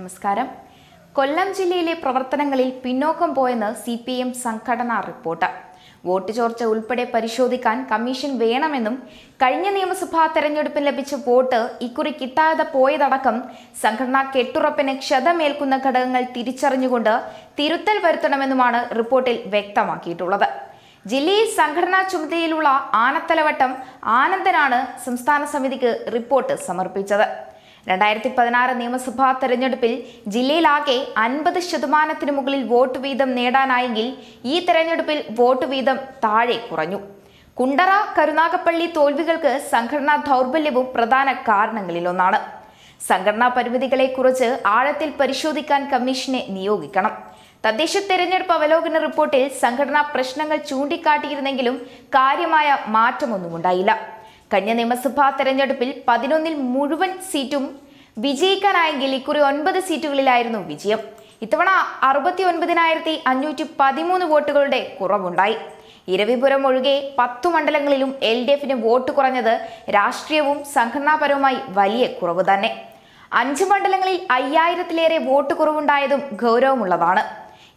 നമസ്കാരം. കൊല്ലം ജില്ലയിലെ പ്രവർത്തനങ്ങളിൽ പിന്നോക്കം പോയെന്ന് സി പി എം സംഘടനാ റിപ്പോർട്ട്. വോട്ട് ചോർച്ച ഉൾപ്പെടെ പരിശോധിക്കാൻ കമ്മീഷൻ വേണമെന്നും കഴിഞ്ഞ നിയമസഭാ തെരഞ്ഞെടുപ്പിൽ ലഭിച്ച വോട്ട് ഇക്കുറി കിട്ടാതെ പോയതടക്കം സംഘടനാ കെട്ടുറപ്പിന് ക്ഷതമേൽക്കുന്ന ഘടകങ്ങൾ തിരിച്ചറിഞ്ഞുകൊണ്ട് തിരുത്തൽ വരുത്തണമെന്നുമാണ് റിപ്പോർട്ടിൽ വ്യക്തമാക്കിയിട്ടുള്ളത്. ജില്ലയിൽ സംഘടനാ ചുമതലയിലുള്ള ആനത്തലവട്ടം ആനന്ദനാണ് സംസ്ഥാന സമിതിക്ക് റിപ്പോർട്ട് സമർപ്പിച്ചത്. രണ്ടായിരത്തി പതിനാറ് നിയമസഭാ തെരഞ്ഞെടുപ്പിൽ ജില്ലയിലാകെ അൻപത് ശതമാനത്തിന് മുകളിൽ വോട്ട് വീതം നേടാനായെങ്കിൽ ഈ തെരഞ്ഞെടുപ്പിൽ വോട്ട് വീതം താഴെ കുറഞ്ഞു. കുണ്ടറ കരുനാഗപ്പള്ളി തോൽവികൾക്ക് സംഘടനാ ദൗർബല്യവും പ്രധാന കാരണങ്ങളിലൊന്നാണ്. സംഘടനാ പരിമിതികളെക്കുറിച്ച് ആഴത്തിൽ പരിശോധിക്കാൻ കമ്മീഷനെ നിയോഗിക്കണം. തദ്ദേശ തെരഞ്ഞെടുപ്പ് അവലോകന റിപ്പോർട്ടിൽ സംഘടനാ പ്രശ്നങ്ങൾ ചൂണ്ടിക്കാട്ടിയിരുന്നെങ്കിലും കാര്യമായ മാറ്റമൊന്നുമുണ്ടായില്ല. കഴിഞ്ഞ നിയമസഭാ തെരഞ്ഞെടുപ്പിൽ പതിനൊന്നിൽ മുഴുവൻ സീറ്റും വിജയിക്കാനായെങ്കിൽ ഇക്കുറി ഒൻപത് സീറ്റുകളിലായിരുന്നു വിജയം. ഇത്തവണ അറുപത്തി ഒൻപതിനായിരത്തി അഞ്ഞൂറ്റി പതിമൂന്ന് വോട്ടുകളുടെ കുറവുണ്ടായി. ഇരവിപുരം ഒഴികെ പത്തു മണ്ഡലങ്ങളിലും എൽ ഡി എഫിന് വോട്ട് കുറഞ്ഞത് രാഷ്ട്രീയവും സംഘടനാപരവുമായി വലിയ കുറവ് തന്നെ. അഞ്ച് മണ്ഡലങ്ങളിൽ അയ്യായിരത്തിലേറെ വോട്ട് കുറവുണ്ടായതും ഗൗരവമുള്ളതാണ്.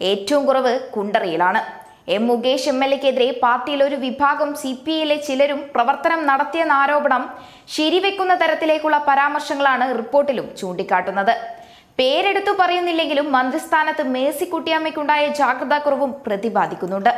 ഏറ്റവും കുറവ് കുണ്ടറയിലാണ്. എം മുകേഷ് എം എൽ എക്കെതിരെ പാർട്ടിയിൽ ഒരു വിഭാഗം സി പി ഐയിലെ ചിലരും പ്രവർത്തനം നടത്തിയെന്ന ആരോപണം ശരിവെക്കുന്ന തരത്തിലേക്കുള്ള പരാമർശങ്ങളാണ് റിപ്പോർട്ടിലും ചൂണ്ടിക്കാട്ടുന്നത്. പേരെടുത്തു പറയുന്നില്ലെങ്കിലും മന്ത്രിസ്ഥാനത്ത് മേഴ്സിക്കുട്ടിയമ്മയ്ക്കുണ്ടായ ജാഗ്രതാക്കുറവും പ്രതിപാദിക്കുന്നുണ്ട്.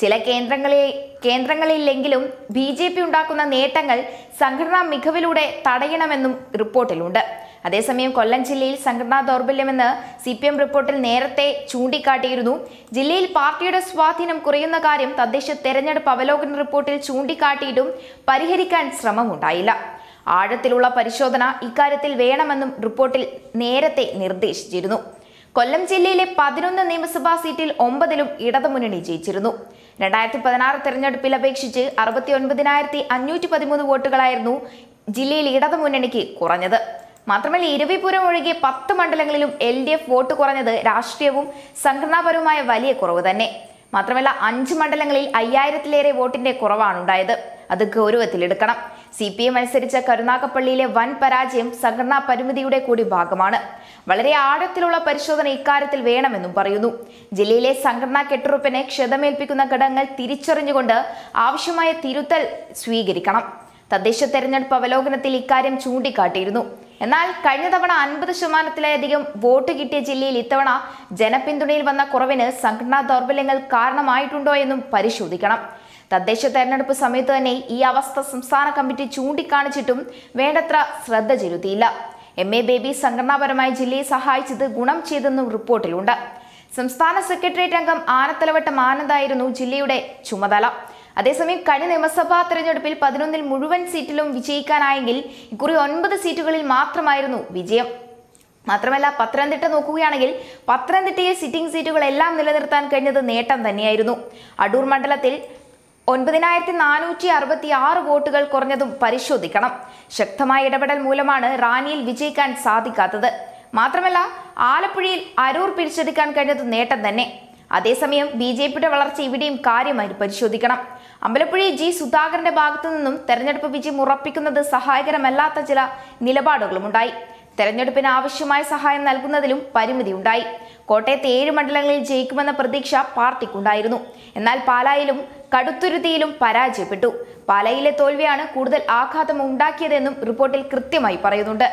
ചില കേന്ദ്രങ്ങളിൽ കേന്ദ്രങ്ങളിലെങ്കിലും ബി ജെ പി ഉണ്ടാക്കുന്ന നേട്ടങ്ങൾ സംഘടനാ മികവിലൂടെ തടയണമെന്നും റിപ്പോർട്ടിലുണ്ട്. അതേസമയം കൊല്ലം ജില്ലയിൽ സംഘടനാ ദൗർബല്യമെന്ന് സി പി എം റിപ്പോർട്ടിൽ നേരത്തെ ചൂണ്ടിക്കാട്ടിയിരുന്നു. ജില്ലയിൽ പാർട്ടിയുടെ സ്വാധീനം കുറയുന്ന കാര്യം തദ്ദേശ തെരഞ്ഞെടുപ്പ് അവലോകന റിപ്പോർട്ടിൽ ചൂണ്ടിക്കാട്ടിയിട്ടും പരിഹരിക്കാൻ ശ്രമമുണ്ടായില്ല. ആഴത്തിലുള്ള പരിശോധന ഇക്കാര്യത്തിൽ വേണമെന്നും റിപ്പോർട്ടിൽ നേരത്തെ നിർദ്ദേശിച്ചിരുന്നു. കൊല്ലം ജില്ലയിലെ പതിനൊന്ന് നിയമസഭാ സീറ്റിൽ ഒമ്പതിലും ഇടതുമുന്നണി ജയിച്ചിരുന്നു. രണ്ടായിരത്തി പതിനാറ് തെരഞ്ഞെടുപ്പിൽ അപേക്ഷിച്ച് അറുപത്തി ഒൻപതിനായിരത്തി അഞ്ഞൂറ്റി പതിമൂന്ന് വോട്ടുകളായിരുന്നു ജില്ലയിൽ ഇടതുമുന്നണിക്ക് കുറഞ്ഞത്. മാത്രമല്ല ഇരവിപുരം ഒഴികെ പത്ത് മണ്ഡലങ്ങളിലും എൽ ഡി എഫ് വോട്ട് കുറഞ്ഞത് രാഷ്ട്രീയവും സംഘടനാപരവുമായ വലിയ കുറവ് തന്നെ. മാത്രമല്ല അഞ്ച് മണ്ഡലങ്ങളിൽ അയ്യായിരത്തിലേറെ വോട്ടിന്റെ കുറവാണുണ്ടായത്. അത് ഗൗരവത്തിലെടുക്കണം സി പി എം മത്സരിച്ച കരുനാഗപ്പള്ളിയിലെ വൻ പരാജയം സംഘടനാ പരിമിതിയുടെ കൂടി ഭാഗമാണ്. വളരെ ആഴത്തിലുള്ള പരിശോധന ഇക്കാര്യത്തിൽ വേണമെന്നും പറയുന്നു. ജില്ലയിലെ സംഘടനാ കെട്ടുറപ്പിനെ ക്ഷതമേൽപ്പിക്കുന്ന ഘടകങ്ങൾ തിരിച്ചറിഞ്ഞുകൊണ്ട് ആവശ്യമായ തിരുത്തൽ സ്വീകരിക്കണം. തദ്ദേശ തെരഞ്ഞെടുപ്പ് അവലോകനത്തിൽ ഇക്കാര്യം ചൂണ്ടിക്കാട്ടിയിരുന്നു. എന്നാൽ കഴിഞ്ഞ തവണ അൻപത് ശതമാനത്തിലധികം വോട്ട് കിട്ടിയ ജില്ലയിൽ ഇത്തവണ ജനപിന്തുണയിൽ വന്ന കുറവിന് സംഘടനാ ദൗർബല്യങ്ങൾ കാരണമായിട്ടുണ്ടോ എന്നും പരിശോധിക്കണം. തദ്ദേശ തെരഞ്ഞെടുപ്പ് സമയത്ത് തന്നെ ഈ അവസ്ഥ സംസ്ഥാന കമ്മിറ്റി ചൂണ്ടിക്കാണിച്ചിട്ടും വേണ്ടത്ര ശ്രദ്ധ ചെലുത്തിയില്ല. എം. എ. ബേബി സംഘടനാപരമായി ജില്ലയെ സഹായിച്ചത് ഗുണം ചെയ്തെന്നും റിപ്പോർട്ടിലുണ്ട്. സംസ്ഥാന സെക്രട്ടേറിയറ്റ് അംഗം ആനത്തലവട്ടം ആനന്ദായിരുന്നു ജില്ലയുടെ ചുമതല. അതേസമയം കഴിഞ്ഞ നിയമസഭാ തെരഞ്ഞെടുപ്പിൽ പതിനൊന്നിൽ മുഴുവൻ സീറ്റിലും വിജയിക്കാനായെങ്കിൽ ഇക്കുറി ഒൻപത് സീറ്റുകളിൽ മാത്രമായിരുന്നു വിജയം. മാത്രമല്ല പത്തനംതിട്ട നോക്കുകയാണെങ്കിൽ പത്തനംതിട്ടയിൽ സിറ്റിംഗ് സീറ്റുകളെല്ലാം നിലനിർത്താൻ കഴിഞ്ഞത് നേട്ടം തന്നെയായിരുന്നു. അടൂർ മണ്ഡലത്തിൽ ഒൻപതിനായിരത്തി നാനൂറ്റി അറുപത്തി ആറ് വോട്ടുകൾ കുറഞ്ഞതും പരിശോധിക്കണം. ശക്തമായ ഇടപെടൽ മൂലമാണ് റാന്നിയിൽ വിജയിക്കാൻ സാധിക്കാത്തത്. മാത്രമല്ല ആലപ്പുഴയിൽ അരൂർ പിടിച്ചെടുക്കാൻ കഴിഞ്ഞത് നേട്ടം തന്നെ. അതേസമയം ബി ജെ പിയുടെ വളർച്ച ഇവിടെയും കാര്യമായി പരിശോധിക്കണം. അമ്പലപ്പുഴയിൽ ജി സുധാകരന്റെ ഭാഗത്തു നിന്നും തെരഞ്ഞെടുപ്പ് വിജയം ഉറപ്പിക്കുന്നത് സഹായകരമല്ലാത്ത ചില നിലപാടുകളുമുണ്ടായി. തെരഞ്ഞെടുപ്പിന് ആവശ്യമായ സഹായം നൽകുന്നതിലും പരിമിതിയുണ്ടായി. കോട്ടയത്ത് ഏഴ് മണ്ഡലങ്ങളിൽ ജയിക്കുമെന്ന പ്രതീക്ഷ പാർട്ടിക്കുണ്ടായിരുന്നു. എന്നാൽ പാലായിലും കടുത്തുരുത്തിയിലും പരാജയപ്പെട്ടു. പാലായിലെ തോൽവിയാണ് കൂടുതൽ ആഘാതം ഉണ്ടാക്കിയതെന്നും റിപ്പോർട്ടിൽ കൃത്യമായി പറയുന്നുണ്ട്.